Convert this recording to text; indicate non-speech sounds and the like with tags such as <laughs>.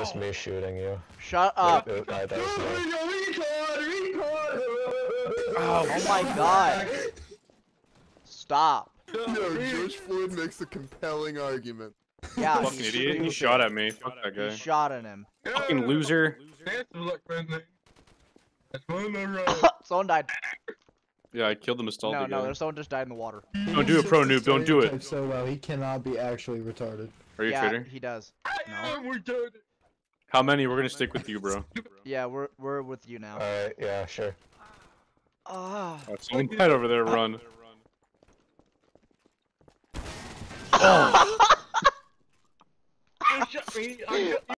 was me shooting you. Shut up. Wait, wait, that was me. Oh my god. Stop. Yo, George Floyd makes a compelling argument. Yeah, Fucking idiot. He screwed shot at me. Fuck that He shot at him. Fucking loser. <laughs> Someone died. Yeah, I killed the No, Mastaldi no, guy. there's someone just died in the water. Don't do it, pro noob. Don't do it. So well, he cannot be actually retarded. Are you a yeah, traitor? he does. No. How many? We're gonna stick with you, bro. <laughs> Yeah, we're we're with you now. Alright, yeah, sure. Ah. Oh, someone died over there. Run. <laughs> You